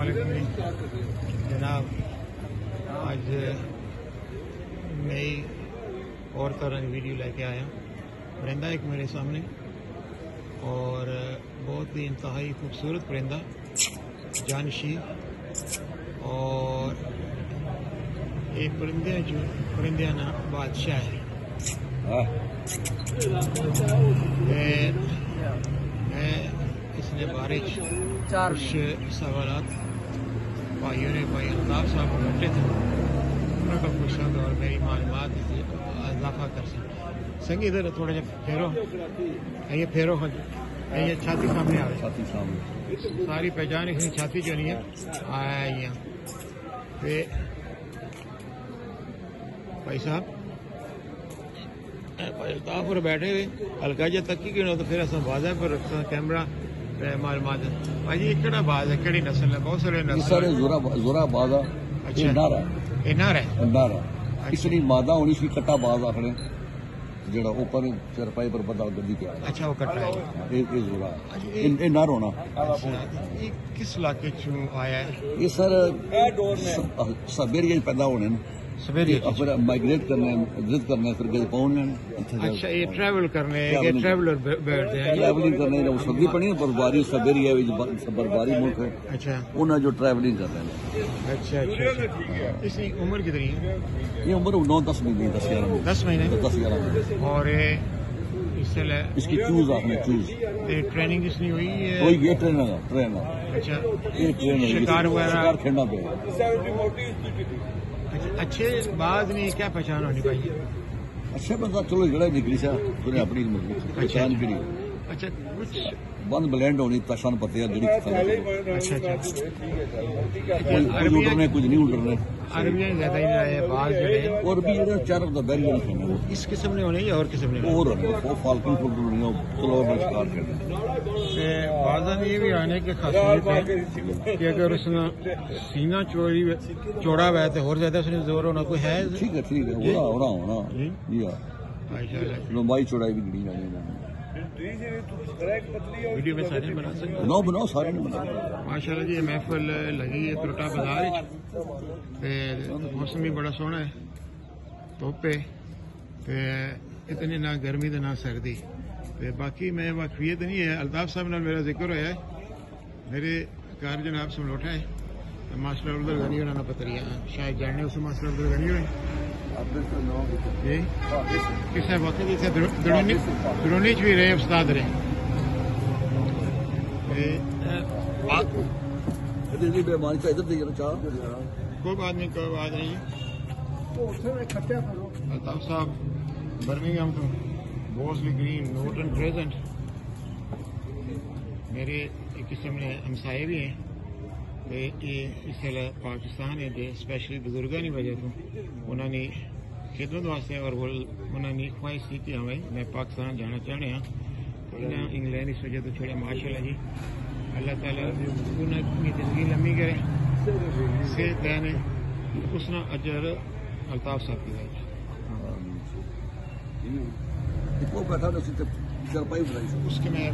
जनाब आज नई और की वीडियो लेके आया परिंदा एक मेरे सामने। और बहुत ही इंतहाई खूबसूरत परिंदा जानशी और ये परिंदे जो परिंदे ना बादशाह है। मैं इसने बारे च कुछ सवाल भाइयों ने भाई अल्ताफ साहब को बैठे थे। उन्होंने पूछा और मेरी मालूम इजाफा कर सकते संगी इधर थोड़ा जा फेरो ये फेरो हाँ? ये छाती सामने आ छाती सामने। सारी पहचान इसकी छाती जो नहीं है। आया यहाँ भाई साहब भाई अल्ताफ पर बैठे हुए हल्का जिहा तकी गिनो तो फिर असां वाजा पर रखा कैमरा मालूमात भाई ये केड़ा बाज है केड़ी नस्ल है बहुत सारे ये नस्ल सारे जोरा जोरा बाजा अच्छा। ये नारा ये ना रहे नारा इसनी मादा होनी सी कट्टा बाज आखने जेड़ा ऊपर चरपाई पर बंदा गद्दी पे आया अच्छा वो कट्टा है ये ये जोरा अच्छा, ये ये- ये नार होना अच्छा, ये किस इलाके चू आया है ये सर सब एरिया पैदा होने न सवेरे फिर माइग्रेट करने विज़िट करने फिर गए पहुँचने अच्छा ये ट्रैवल करने ये ट्रैवलर बैठते हैं। ट्रैवलिंग करने जब सर्दी पड़ी बर्फबारी सब एरिया बर्फबारी मुल्क है। अच्छा। उन्हें जो ट्रैवलिंग कर रहे हैं। अच्छा अच्छा अच्छा। इसकी उम्र कितनी है? ये उम्र नौ दस महीने दस ग्यारह महीने। दस महीने? दस ग्यारह महीने। और इसकी चूज़ आपने चूज़ ट्रेनिंग इसने हुई है? वही ये ट्रेन है अच्छा। ये ट्रेन शिकार वगैरह? खेलना पे अच्छा अच्छे बाद नहीं क्या पहचान होनी चाहिए अच्छा बंदा चलो जड़ा निकली सा तुने अपनी पहचान करी अच्छा कुछ बंद ब्लैंड होनी तशान पते जड़ी अच्छा अच्छा। कुछ कुछ नहीं उड़ अरबियाँ ज़्यादा ही लाए बाज जड़े और भी जेड़ा चार दा बैरी नहीं इस किस्म ने होने या और किस्म ने? और वो फाल्कन फुल दुनिया चलो मैं शिकार खेलने ते बाजा ये भी आने की खासियत है कि। अगर उसने सीना चोरी चौड़ा हुआ है तो और ज़्यादा उसने ज़ोर होना कोई है? ठीक है ठीक है हाँ लंबाई चौड़ाई भी है। वीडियो में सारे बना सकते बनाओ बनाओ सारे माशाल्लाह जी महफिल लगी है त्रोटा बाज़ार मौसम भी बड़ा सोहना है धुप्प है ते इतनी ना गर्मी ते ना सर्दी ते बाकी मैं वाकफियत नहीं है अल्ताफ साहब नाल मेरा ज़िक्र होया है मेरे घर जनाब समलोठा है मास्टर अब्दुल गनी होना ना पतरिया शायद जानने उस मास्टर अब्दुल गनी होने जी किसे वक्त जिसे द्रोणी भी रहे उस्ताद रहे बात इधर की बेमानी का इधर दे चाह कोई बात नहीं कोई बात नहीं। अल्ताफ साहब बर्मिंगम तो बोसली ग्रीन नोट एंड प्रेजेंट। मेरे एक किस्म ने हमसाए भी हैं। इस पाकिस्तान के स्पैशल की वजह तो उन्होंने खिदमत वास्ते और उन्होंने ख्वाहिश थी कि हमें मैं पाकिस्तान जाना चाहे हाँ इंग्लैंड इस वजह तो छोड़े माशा जी अल्लाह तला ज़िंदगी लम्मी करे सेहत अजर अलताफ साहब की उसके मैं